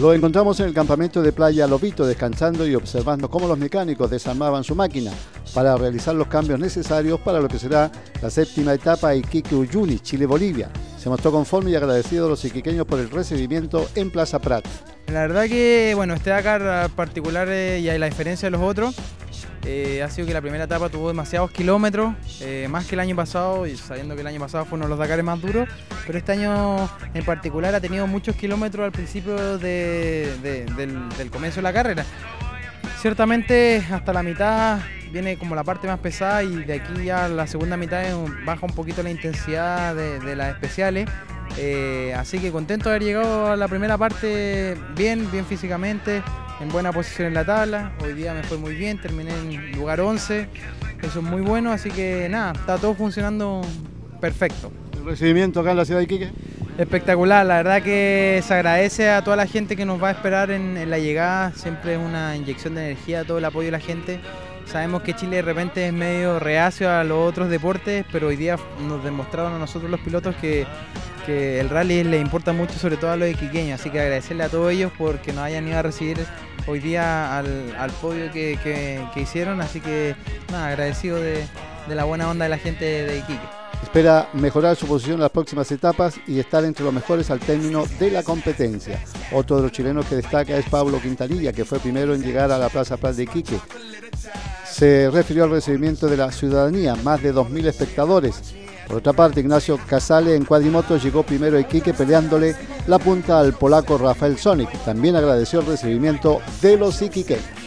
Lo encontramos en el campamento de playa Lobito descansando y observando cómo los mecánicos desarmaban su máquina para realizar los cambios necesarios para lo que será la séptima etapa Iquique Uyuni, Chile-Bolivia. Se mostró conforme y agradecido a los iquiqueños por el recibimiento en Plaza Prat. La verdad que, bueno, este Dakar particular eh, y la diferencia de los otros eh, ha sido que la primera etapa tuvo demasiados kilómetros, eh, más que el año pasado, y sabiendo que el año pasado fue uno de los Dakares más duros, pero este año en particular ha tenido muchos kilómetros al principio del, comienzo de la carrera. Ciertamente hasta la mitad viene como la parte más pesada y de aquí ya la segunda mitad baja un poquito la intensidad de, las especiales. Eh, así que contento de haber llegado a la primera parte bien, bien físicamente, en buena posición en la tabla. Hoy día me fue muy bien, terminé en lugar 11, eso es muy bueno, así que nada, está todo funcionando perfecto. ¿El recibimiento acá en la ciudad de Iquique? Espectacular, la verdad que se agradece a toda la gente que nos va a esperar en, la llegada, siempre es una inyección de energía, todo el apoyo de la gente. Sabemos que Chile de repente es medio reacio a los otros deportes, pero hoy día nos demostraron a nosotros los pilotos que, el rally le importa mucho, sobre todo a los iquiqueños. Así que agradecerle a todos ellos porque nos hayan ido a recibir hoy día al, podio que, hicieron. Así que nada, agradecido de, de la buena onda de la gente de Iquique. Espera mejorar su posición en las próximas etapas y estar entre los mejores al término de la competencia. Otro de los chilenos que destaca es Pablo Quintanilla, que fue primero en llegar a la Plaza Prat de Iquique. Se refirió al recibimiento de la ciudadanía, más de 2.000 espectadores. Por otra parte, Ignacio Casale en cuadrimoto llegó primero a Iquique peleándole la punta al polaco Rafael Sonic. También agradeció el recibimiento de los iquiqueños.